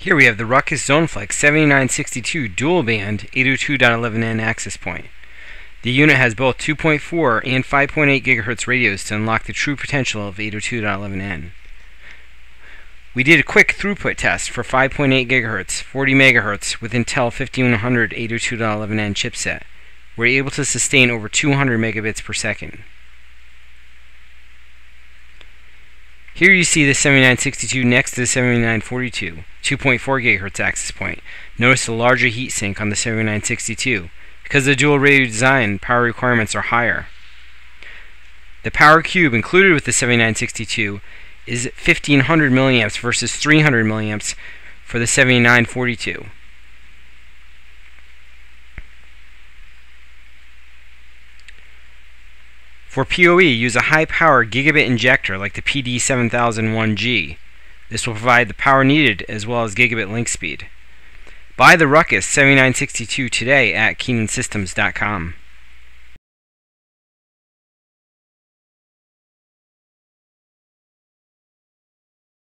Here we have the Ruckus ZoneFlex 7962 dual band 802.11n access point. The unit has both 2.4 and 5.8 GHz radios to unlock the true potential of 802.11n. We did a quick throughput test for 5.8 GHz, 40 MHz with Intel 5100 802.11n chipset. We're able to sustain over 200 megabits per second. Here you see the 7962 next to the 7942, 2.4 GHz access point. Notice the larger heatsink on the 7962. Because the dual radio design, power requirements are higher. The power cube included with the 7962 is 1500 milliamps versus 300 milliamps for the 7942. For PoE, use a high-power gigabit injector like the PD7001G. This will provide the power needed as well as gigabit link speed. Buy the Ruckus 7962 today at KeenanSystems.com.